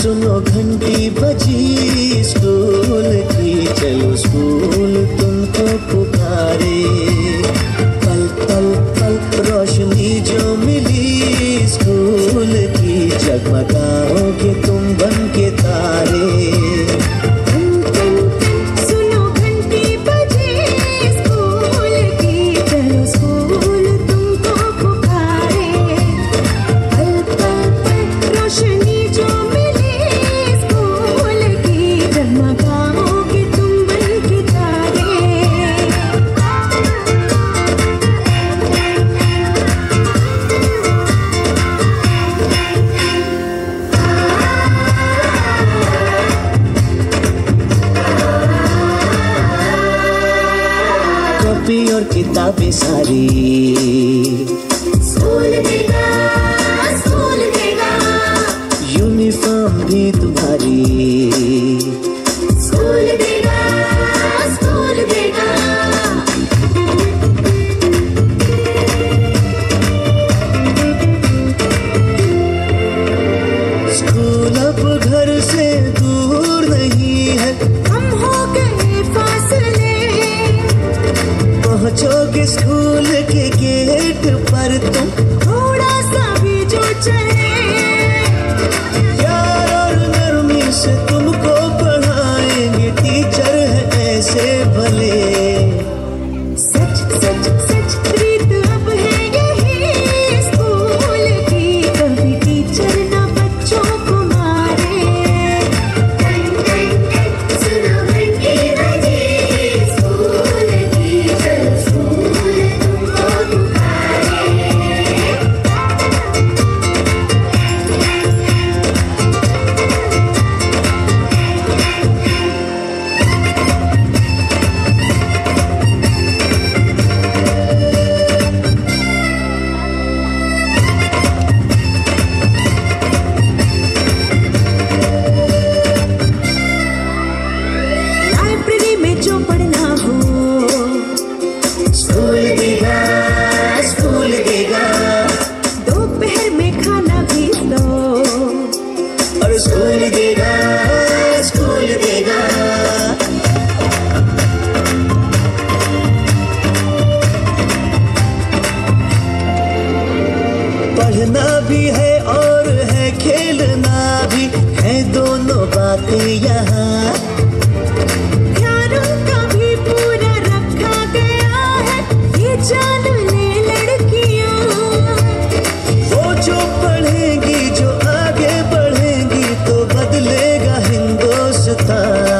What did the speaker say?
सुनो घंटी बजी स्कूल की चलो स्कूल और किताबें सारी। स्कूल देगा स्कूल देगा यूनिफॉर्म भी तुम्हारी। स्कूल देगा स्कूल देगा स्कूल अब घर से दूर नहीं है हो। पहुंचोगे स्कूल के गेट पर तुम थोड़ा पढ़ना भी है और है खेलना भी है दोनों बातें यहाँ। प्यारों का भी पूरा रखा गया ये जान ले लड़कियाँ। वो जो पढ़ेंगी जो आगे बढ़ेंगी तो बदलेगा हिंदुस्तान।